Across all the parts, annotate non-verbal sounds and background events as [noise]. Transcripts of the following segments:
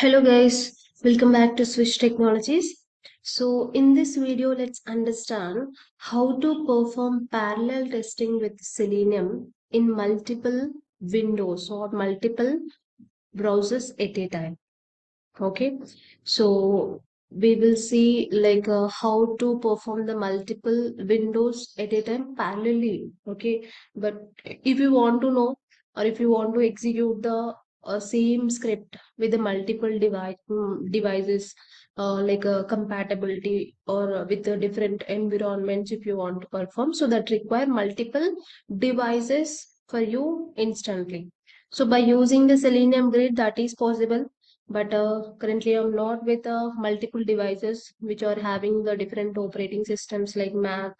Hello guys, welcome back to Swhizz Technologies. So in this video, let's understand how to perform parallel testing with Selenium in multiple windows or multiple browsers at a time. Okay, so we will see like uh, how to perform the multiple windows at a time parallelly. Okay, but if you want to know or if you want to execute the uh, same script with the multiple device mm, devices uh, like a compatibility or with the different environments if you want to perform. So that require multiple devices for you instantly. So by using the selenium grid that is possible. But uh, currently i'm not with uh, multiple devices which are having the different operating systems like mac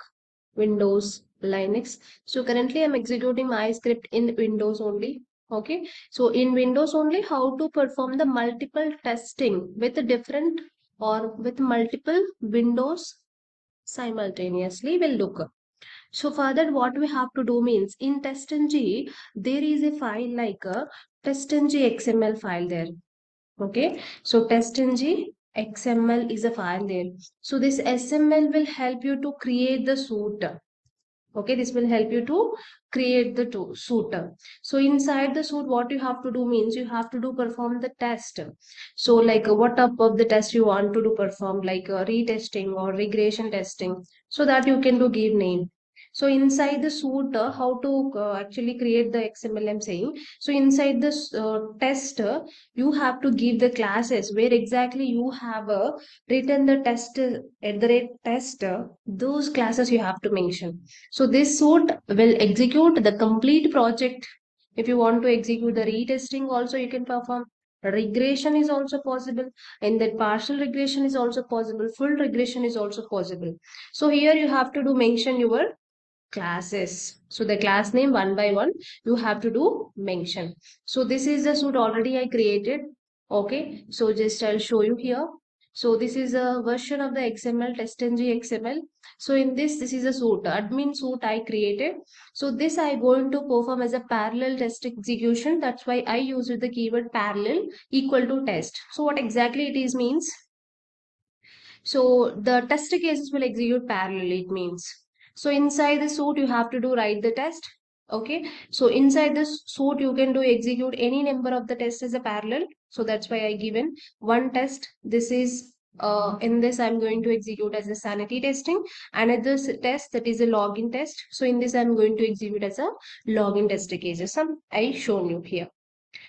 windows linux. So currently i'm executing my script in windows only okay. So in windows only how to perform the multiple testing with different or with multiple windows simultaneously we'll look. So for that what we have to do means in testng there is a file like a testng xml file there. Okay. So testng xml is a file there. So this xml will help you to create the suit okay. This will help you to create the suite so inside the suit, what you have to do means you have to do perform the test. So like what type of the test you want to do perform like uh, retesting or regression testing so that you can do give name so inside the suite uh, how to uh, actually create the xml i'm saying so inside this uh, test uh, you have to give the classes where exactly you have uh, written the test uh, at the rate test those classes you have to mention so this suite will execute the complete project. If you want to execute the retesting also you can perform. Regression is also possible and that partial regression is also possible. Full regression is also possible. So here you have to do mention your classes. So the class name one by one you have to do mention. So this is the suit already I created. Okay. So just I'll show you here. So this is a version of the XML testng XML. So in this, this is a suit admin suit I created. So this I going to perform as a parallel test execution. That's why I used the keyword parallel equal to test. So what exactly it is means? So the test cases will execute parallel it means. So inside the suite, you have to do write the test. Okay. So inside this suite, you can do execute any number of the tests as a parallel. So that's why I given one test. This is uh, in this I'm going to execute as a sanity testing. Another test that is a login test. So in this I'm going to execute as a login test. Some I shown you here.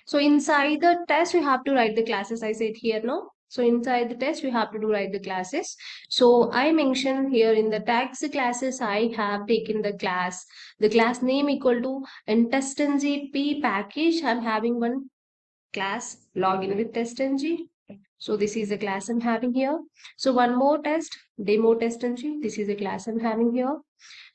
So inside the test, you have to write the classes. I said here, no? So inside the test, you have to do write the classes. So I mentioned here in the tags classes, I have taken the class, the class name equal to in testng p package. I'm having one class login with testng. So this is the class I'm having here. So one more test, demo testng. This is the class I'm having here.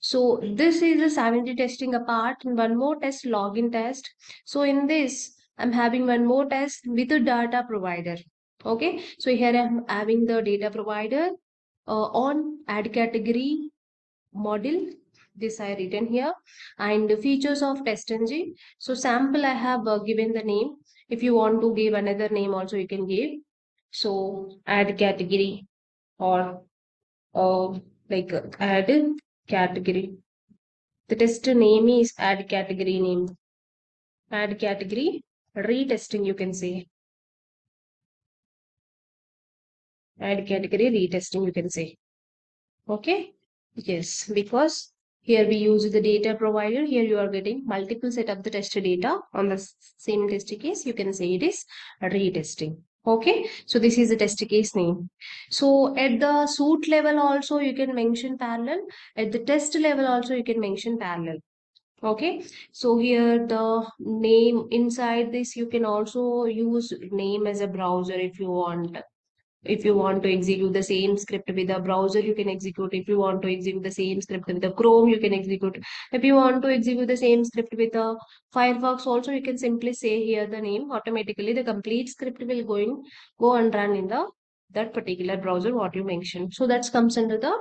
So this is a sanity testing apart and one more test login test. So in this, I'm having one more test with a data provider. Okay, so here I'm having the data provider uh, on add category model. This I written here and the features of testng. So sample I have uh, given the name. If you want to give another name also you can give. So add category or uh, like add category. The test name is add category name. Add category retesting you can say. Add category retesting you can say. Okay. Yes, because here we use the data provider. Here you are getting multiple set of the test data on the same test case. You can say it is retesting. Okay, so this is the test case name. So at the suit level also you can mention parallel. At the test level also you can mention parallel okay so here the name inside this you can also use name as a browser if you want if you want to execute the same script with a browser you can execute. If you want to execute the same script with a chrome you can execute. If you want to execute the same script with a firefox also you can simply say here the name. Automatically the complete script will going go and run in the that particular browser what you mentioned. So that comes under the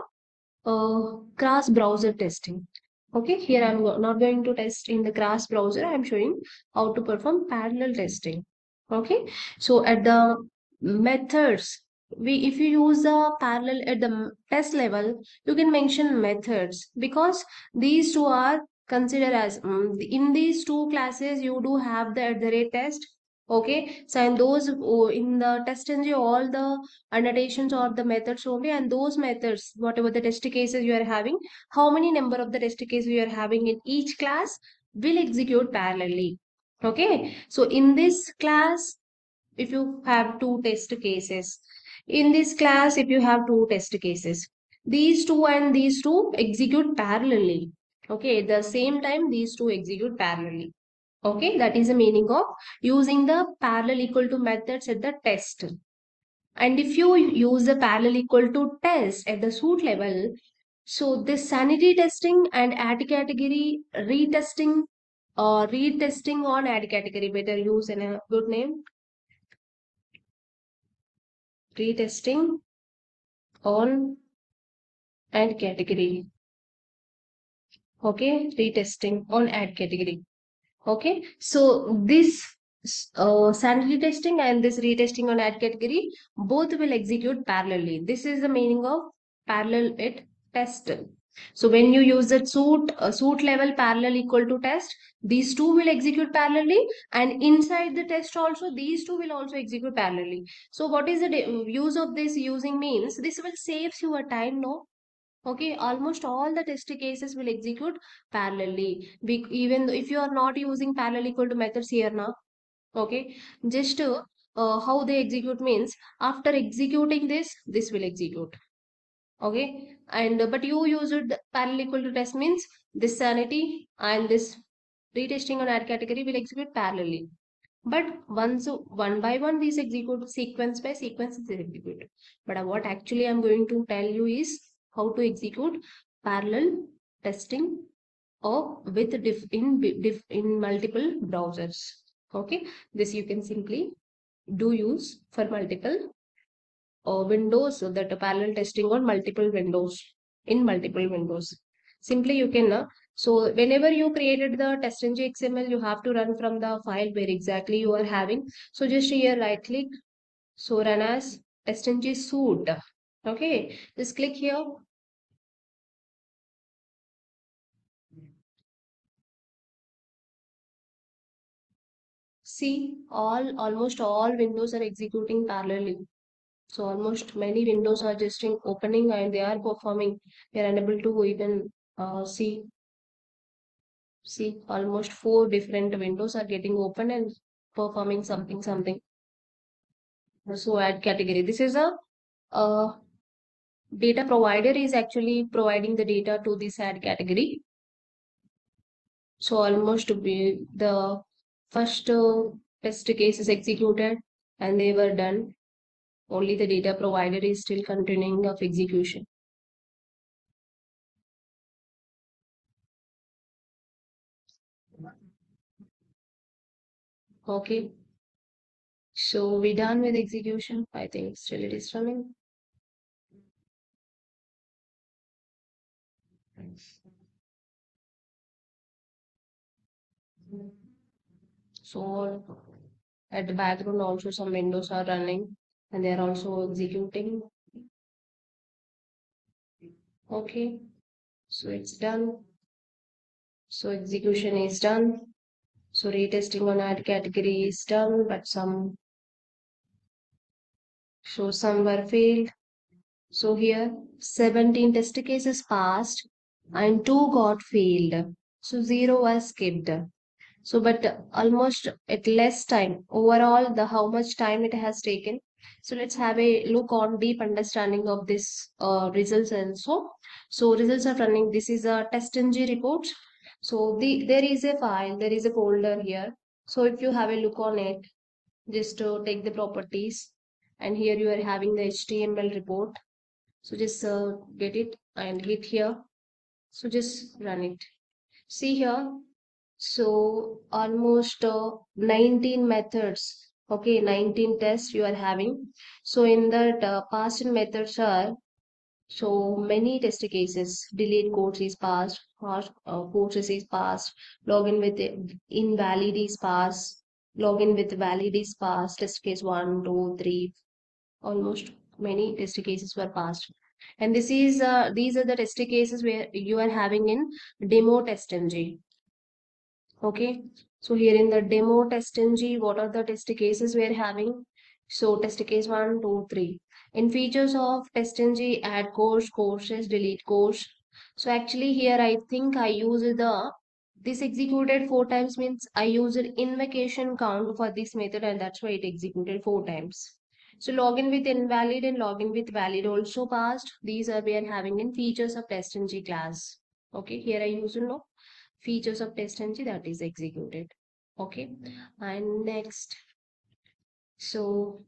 uh, cross browser testing. Okay, here I'm not going to test in the cross browser. I'm showing how to perform parallel testing. Okay, so at the methods we if you use a parallel at the test level you can mention methods because these two are considered as um, in these two classes you do have the at the rate test okay? So in those oh, in the test ng all the annotations or the methods only and those methods whatever the test cases you are having how many number of the test cases you are having in each class will execute parallelly okay? So in this class if you have two test cases. In this class, if you have two test cases, these two and these two execute parallelly. Okay, at the same time, these two execute parallelly. Okay, that is the meaning of using the parallel equal to methods at the test. And if you use the parallel equal to test at the suit level, so this sanity testing and add category retesting or retesting on add category better use in a good name retesting on add category. Okay retesting on add category. Okay so this uh, sanity testing and this retesting on add category both will execute parallelly. This is the meaning of parallel it test so when you use the suit uh, suit level parallel equal to test these two will execute parallelly and inside the test also these two will also execute parallelly. So what is the use of this using means? This will saves your time no? Okay almost all the test cases will execute parallelly. Be even if you are not using parallel equal to methods here now okay just uh, uh, how they execute means after executing this this will execute okay? And uh, but you used parallel equal to test means this sanity and this retesting on add category will execute parallelly. But once one by one these execute sequence by sequence is executed. But what actually i'm going to tell you is how to execute parallel testing or with diff in diff in multiple browsers. Okay? This you can simply do use for multiple uh, windows that parallel testing on multiple windows in multiple windows. Simply you can uh, so whenever you created the testng xml you have to run from the file where exactly you are having. So just here right click so run as testng suite okay just click here. See all almost all windows are executing parallelly so almost many windows are just in opening and they are performing. We are unable to even uh, see. See, almost four different windows are getting open and performing something, something. So add category. This is a, a data provider is actually providing the data to this add category. So almost the first uh, test case is executed and they were done only the data provider is still continuing of execution. Okay. So we done with execution. I think still it is running. So at the background also some windows are running and they are also executing. Okay, so it's done. So execution is done. So retesting on add category is done, but some so some were failed. So here 17 test cases passed and 2 got failed. So 0 was skipped. So but almost at less time overall the how much time it has taken so let's have a look on deep understanding of this uh, results also. So So results are running. This is a testng report. So the there is a file, there is a folder here. So if you have a look on it, just to take the properties and here you are having the HTML report. So just uh, get it and hit here. So just run it. See here. So almost uh, 19 methods okay 19 tests you are having. So in that uh, passed methods are so many test cases. Delete codes is passed passed uh, courses is passed login with invalid is passed login with valid is passed test case one two three almost many test cases were passed. And this is uh, these are the test cases where you are having in demo test ng okay so here in the demo test ng what are the test cases we are having so test case one two three in features of test ng add course courses delete course so actually here i think i use the this executed four times means i used invocation count for this method and that's why it executed four times so login with invalid and login with valid also passed. These are we are having in features of testng class. Okay, here I use no features of test testng that is executed. Okay, and next, so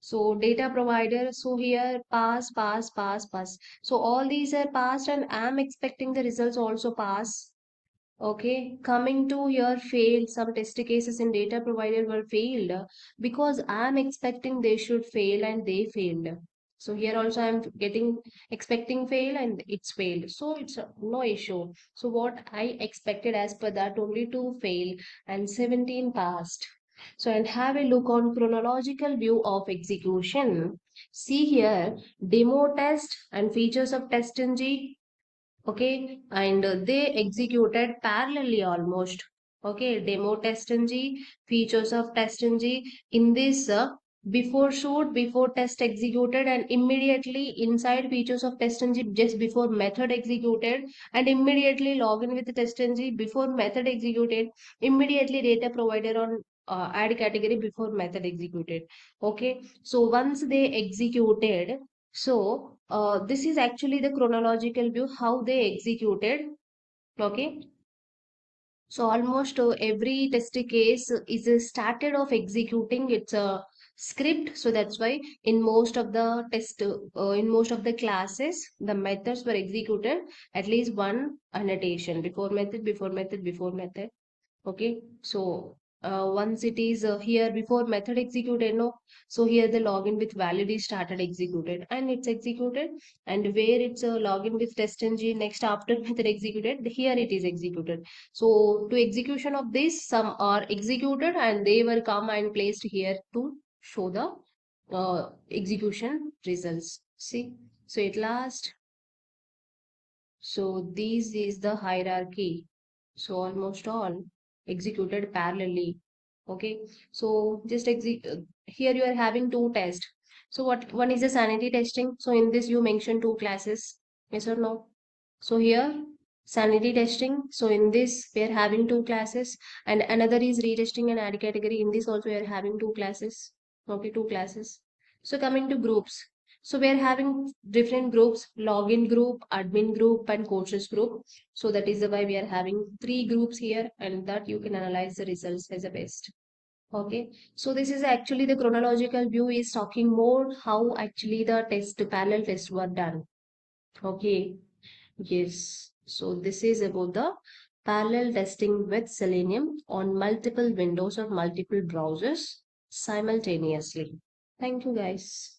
so data provider. So here pass, pass, pass, pass. So all these are passed, and I'm expecting the results also pass Okay, coming to your failed, some test cases in data provider were failed because I'm expecting they should fail and they failed. So here also I'm getting expecting fail and it's failed. So it's no issue. So what I expected as per that only two fail and 17 passed. So and have a look on chronological view of execution. See here demo test and features of testng okay and they executed parallelly almost okay demo testng features of testng in this uh, before suite before test executed and immediately inside features of testng just before method executed and immediately login with testng before method executed immediately data provider on uh, add category before method executed okay so once they executed so uh, this is actually the chronological view how they executed. Okay. So almost uh, every test case is uh, started of executing its a script. So that's why in most of the test, uh, in most of the classes, the methods were executed at least one annotation before method, before method, before method. Okay. So uh, once it is uh, here before method executed no so here the login with valid is started executed and it's executed and where it's a uh, login with testng next after [laughs] method executed here it is executed so to execution of this some are executed and they were come and placed here to show the uh, execution results. See? So at last so this is the hierarchy. So almost all executed parallelly. Okay? So just here you are having two tests. So what one is the sanity testing. So in this you mentioned two classes. Yes or no? So here sanity testing. So in this we are having two classes. And another is retesting and add category. In this also we are having two classes okay two classes so coming to groups so we are having different groups, login group, admin group, and coaches group. So that is the why we are having three groups here and that you can analyze the results as a best. Okay, so this is actually the chronological view is talking more how actually the test parallel tests were done. Okay, yes. So this is about the parallel testing with Selenium on multiple windows or multiple browsers simultaneously. Thank you guys.